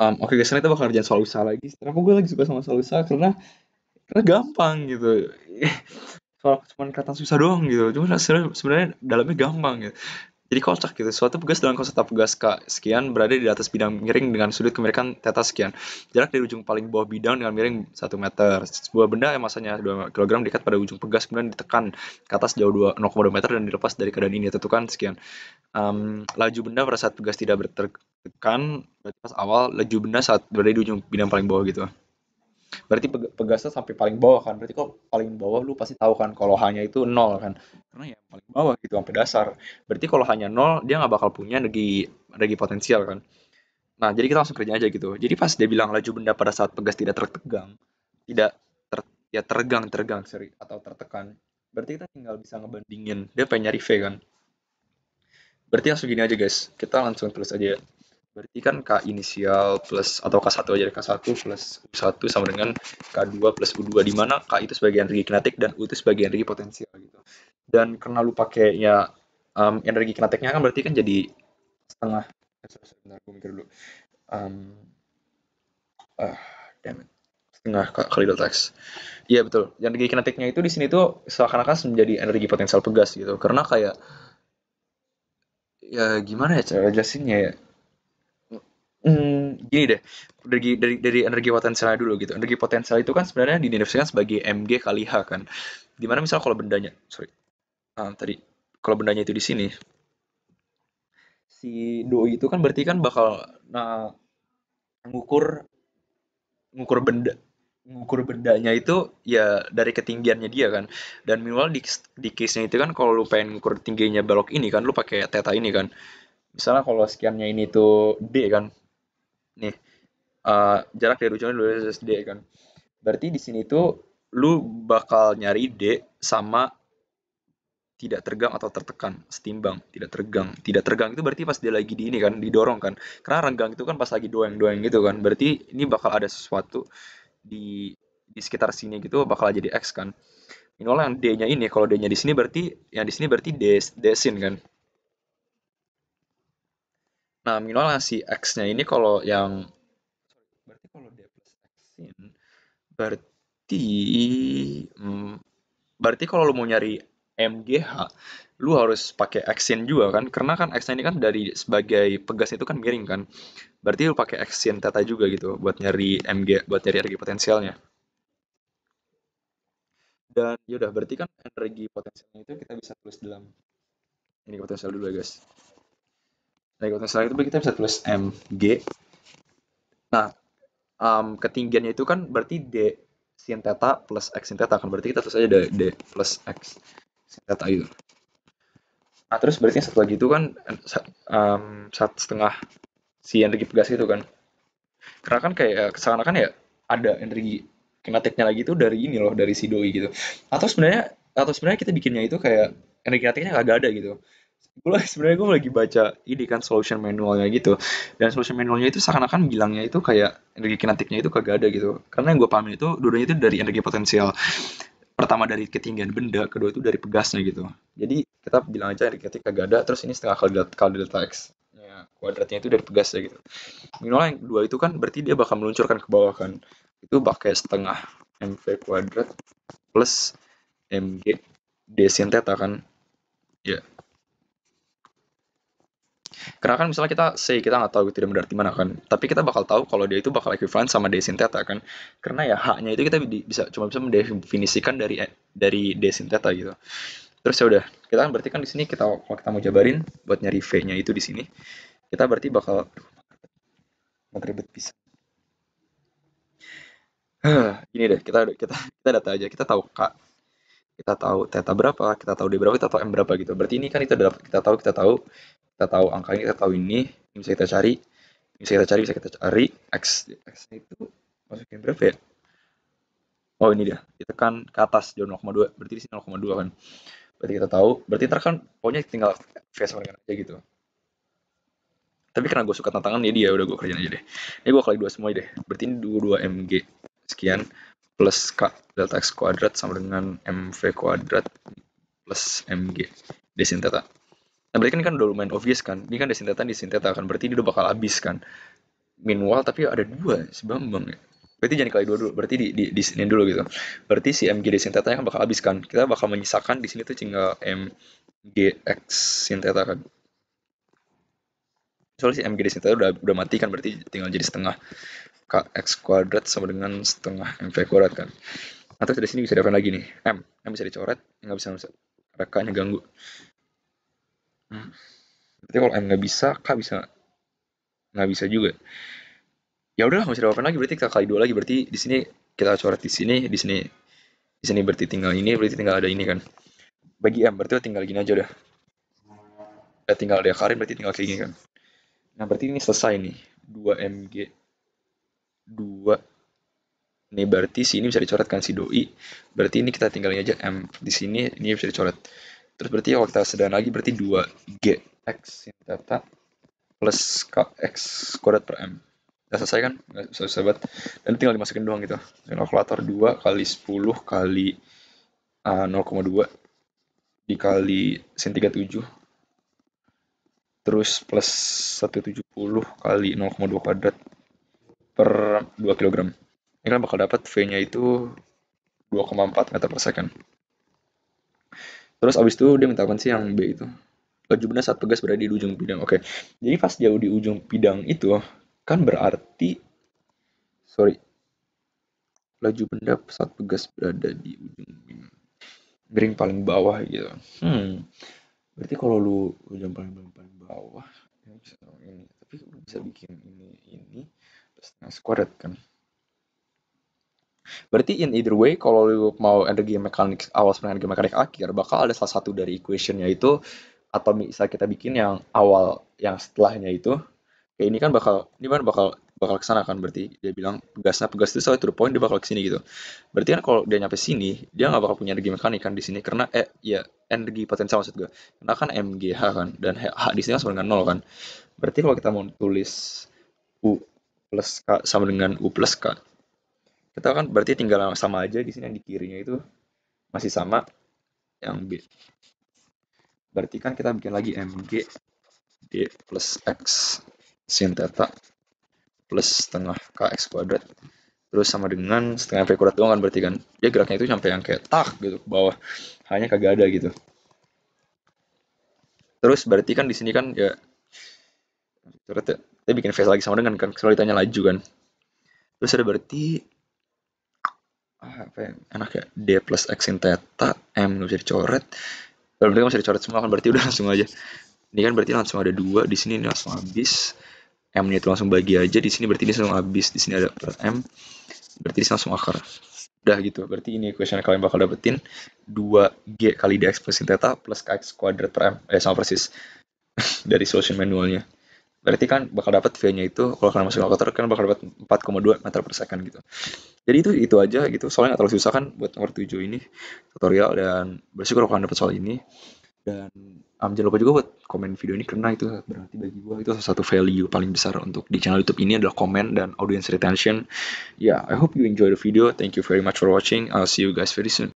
um, oke okay guys, kita bakal kerjaan soal usaha lagi. Kenapa gue lagi suka sama soal usaha? Karena karena gampang gitu. soal cuma kata susah doang gitu. Cuma sebenarnya dalamnya gampang gitu. Jadi kocak gitu. Suatu pegas dalam konsep pegas K sekian berada di atas bidang miring dengan sudut kemirikan teta sekian. Jarak dari ujung paling bawah bidang dengan miring 1 meter. Sebuah benda yang masanya 2 kg diikat pada ujung pegas kemudian ditekan ke atas jauh 0,2 meter dan dilepas dari keadaan ini. Tentukan sekian. Um, laju benda pada saat pegas tidak bertekan berarti awal laju benda saat berada di ujung bidang paling bawah gitu berarti pegasnya sampai paling bawah kan? Berarti kok paling bawah lu pasti tahu kan kalau hanya itu nol kan? Karena ya paling bawah gitu sampai dasar. Berarti kalau hanya nol dia nggak bakal punya energi energi potensial kan? Nah jadi kita langsung kerja aja gitu. Jadi pas dia bilang laju benda pada saat pegas tidak tertegang tidak ter, ya tergang tergang sorry atau tertekan berarti kita tinggal bisa ngebandingin. Dia pengen nyari V kan? Berarti langsung gini aja guys. Kita langsung tulis aja Berarti kan K inisial plus atau K1 aja K1 plus U1 sama dengan K2 plus U2 di mana K itu sebagai energi kinetik dan U itu sebagai energi potensial gitu. Dan karena lu pakai ya um, energi kinetiknya kan berarti kan jadi setengah eh, sebentar gue mikir dulu. Um, uh, damn it. Setengah kali delta X. Iya betul. Energi kinetiknya itu di sini tuh seakan-akan menjadi energi potensial pegas gitu. Karena kayak ya gimana ya cara jelasinnya ya Hmm, gini deh, dari dari dari energi potensialnya dulu gitu. Energi potensial itu kan sebenarnya didefinisikan sebagai mg kali h kan. Di mana misal kalau bendanya, sorry, ah, tadi. Kalau bendanya itu di sini, si doi itu kan berarti kan bakal nah ngukur ngukur benda ngukur bendanya itu ya dari ketinggiannya dia kan. Dan minimal di, di case nya itu kan kalau lu pengen ngukur tingginya balok ini kan lu pakai theta ini kan. Misalnya kalau sekiannya ini tuh d kan nih uh, jarak dari ujungnya dua D kan. Berarti di sini tuh lu bakal nyari D sama tidak tergang atau tertekan setimbang tidak tergang. Tidak tergang itu berarti pas dia lagi di ini kan didorong kan. Karena renggang itu kan pas lagi doeng-doeng gitu kan. Berarti ini bakal ada sesuatu di di sekitar sini gitu bakal jadi X kan. Minimal yang D-nya ini kalau D-nya di sini berarti yang di sini berarti D desin kan Nah, minimal si X-nya. Ini kalau yang berarti kalau D plus X-in berarti hmm, berarti kalau lu mau nyari MGH lu harus pakai X-in juga kan? Karena kan X-nya ini kan dari sebagai pegas itu kan miring kan? Berarti lu pakai X-in theta juga gitu buat nyari MG buat nyari energi potensialnya. Dan yaudah berarti kan energi potensialnya itu kita bisa tulis dalam ini potensial dulu ya guys dari potensial itu kita bisa tulis mg nah um, ketinggiannya itu kan berarti d sin theta plus x sin theta kan. Berarti kita tulis aja d, d plus x sin theta itu nah terus berarti satu lagi itu kan um, satu setengah si energi pegas itu kan. Karena kan kayak ke sana kan ya ada energi kinetiknya lagi itu dari ini loh dari si doi gitu. Atau sebenarnya atau sebenarnya kita bikinnya itu kayak energi kinetiknya kagak ada gitu gue sebenarnya gue lagi baca ini kan solution manualnya gitu. Dan solution manualnya itu seakan-akan bilangnya itu kayak energi kinetiknya itu kagak ada gitu. Karena yang gue paham itu dua itu dari energi potensial. Pertama dari ketinggian benda kedua itu dari pegasnya gitu. Jadi kita bilang aja energi kinetik kagak ada terus ini setengah kali delta, kali delta x. Ya, kuadratnya itu dari pegasnya gitu. Minimal yang dua itu kan berarti dia bakal meluncurkan ke bawah kan. Itu pakai setengah mv kuadrat plus mg d sin theta kan. Ya karena kan misalnya kita say kita nggak tahu tidak berarti mana kan, tapi kita bakal tahu kalau dia itu bakal equivalent sama D sin theta kan. Karena ya haknya itu kita bisa cuma bisa mendefinisikan dari dari D sin theta gitu. Terus ya udah, kita kan berarti kan di sini kita kalau kita mau jabarin buat nyari V-nya itu di sini, kita berarti bakal ribet bisa. Gini deh, kita kita kita data aja, kita tahu kak kita tahu theta berapa, kita tahu D berapa, kita tahu M berapa gitu. Berarti ini kan itu adalah kita tahu, kita tahu, kita tahu angka ini, kita tahu ini, ini bisa kita cari, ini bisa kita cari, bisa kita cari X, X itu masukin berapa ya? Oh ini dia, kita kan ke atas jauh 0,2, berarti di sini 0,2 kan. Berarti kita tahu, berarti ntar kan pokoknya tinggal sama dengan aja gitu. Tapi karena gue suka tantangan ya dia udah gue kerjain aja deh. Ini gue kali dua semua deh. Berarti ini dua mg sekian plus K delta X kuadrat sama dengan MV kuadrat plus MG desin theta. Nah berarti kan kan udah lumayan obvious kan. Ini kan desin theta desin theta kan. Berarti ini udah bakal habis kan. Meanwhile tapi ada dua si Bambang ya. Berarti jangan kali dua dulu. Berarti di, di, di sini dulu gitu. Berarti si MG sin theta kan bakal habis kan. Kita bakal menyisakan di sini tuh tinggal MGX sin theta kan. Soalnya si MG sin theta udah udah mati kan berarti tinggal jadi setengah kx kuadrat sama dengan setengah mv kuadrat kan. Atau dari sini bisa dapat lagi nih m, m bisa dicoret, nggak bisa bisa rekanya ganggu. Hmm. Berarti kalau m nggak bisa, k bisa nggak bisa juga. Ya udah nggak bisa dapat lagi berarti kita kali dua lagi berarti di sini kita coret di sini di sini di sini berarti tinggal ini berarti tinggal ada ini kan. Bagi m berarti tinggal gini aja udah. Ya tinggal ada karin berarti tinggal kayak gini kan. Nah berarti ini selesai nih 2 mg 2 ini berarti sini bisa dicoret kan si doi. Berarti ini kita tinggalin aja m di sini ini bisa dicoret. Terus berarti kalau kita sederhana lagi berarti 2 g x sin theta plus kx kuadrat per m. Udah selesai kan? Nggak selesai banget. Dan tinggal dimasukin doang gitu. Kalkulator 2 kali 10 kali uh, 0,2 dikali sin 37 terus plus 170 kali 0,2 kuadrat 2 kg. Ini kan bakal dapat V-nya itu 2,4 meter per second. Terus abis itu dia minta apa sih yang B itu? Laju benda saat pegas berada di ujung bidang. Oke. Jadi pas jauh di ujung bidang itu kan berarti sorry laju benda saat pegas berada di ujung bidang. Miring paling bawah gitu. Hmm. Berarti kalau lu ujung paling paling bawah ya bisa ini. Tapi lu bisa bikin ini ini setengah squared kan berarti in either way kalau lu mau energi mekanik awal sama energi mekanik akhir bakal ada salah satu dari equation itu atau bisa kita bikin yang awal yang setelahnya itu kayak ini kan bakal ini kan bakal bakal ke sana kan berarti dia bilang pegasnya pegas itu sampai to the point dia bakal ke sini gitu berarti kan kalau dia nyampe sini dia nggak bakal punya energi mekanik kan di sini karena eh ya energi potensial maksud gue karena kan mgh kan dan h di sini kan sama dengan nol kan berarti kalau kita mau tulis u plus K sama dengan U plus K. Kita kan berarti tinggal sama aja di sini yang di kirinya itu masih sama yang B. Berarti kan kita bikin lagi MG D plus X sin theta plus setengah KX kuadrat. Terus sama dengan setengah V kuadrat doang kan berarti kan. Dia geraknya itu sampai yang kayak tak gitu ke bawah. Hanya kagak ada gitu. Terus berarti kan di sini kan ya ya dia bikin face lagi sama dengan kan selalu ditanya laju kan. Terus ada berarti ah, apa ya enak ya d plus x sin theta m nggak bisa dicoret. Kalau mereka bisa dicoret semua kan berarti udah langsung aja. Ini kan berarti langsung ada dua di sini ini langsung habis m nya itu langsung bagi aja di sini berarti ini langsung habis di sini ada m berarti ini langsung akar udah gitu berarti ini equation yang kalian bakal dapetin 2g kali dx plus sin theta plus kx kuadrat per m eh sama persis dari solution manualnya berarti kan bakal dapat V-nya itu kalau kalian masuk kalkulator kan bakal dapat 4,2 meter per second gitu. Jadi itu itu aja gitu. Soalnya nggak terlalu susah kan buat nomor 7 ini tutorial dan bersyukur kalau kalian dapat soal ini. Dan um, jangan lupa juga buat komen video ini karena itu berarti bagi gue itu salah satu value paling besar untuk di channel YouTube ini adalah komen dan audience retention. Yeah, I hope you enjoy the video. Thank you very much for watching. I'll see you guys very soon.